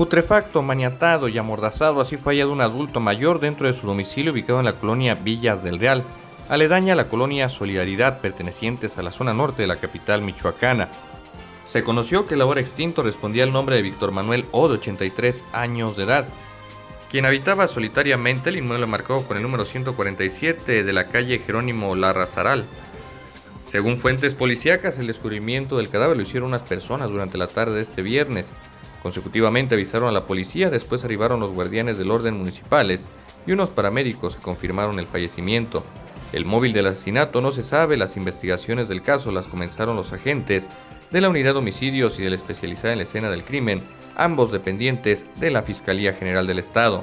Putrefacto, maniatado y amordazado, así fue hallado un adulto mayor dentro de su domicilio ubicado en la colonia Villas del Real, aledaña a la colonia Solidaridad, pertenecientes a la zona norte de la capital michoacana. Se conoció que el ahora extinto respondía al nombre de Víctor Manuel O, de 83 años de edad, quien habitaba solitariamente el inmueble marcado con el número 147 de la calle Jerónimo Larrazaral. Según fuentes policíacas, el descubrimiento del cadáver lo hicieron unas personas durante la tarde de este viernes, Consecutivamente avisaron a la policía, después arribaron los guardianes del orden municipales y unos paramédicos que confirmaron el fallecimiento. El móvil del asesinato no se sabe, las investigaciones del caso las comenzaron los agentes de la Unidad de Homicidios y de la especializada en la escena del crimen, ambos dependientes de la Fiscalía General del Estado.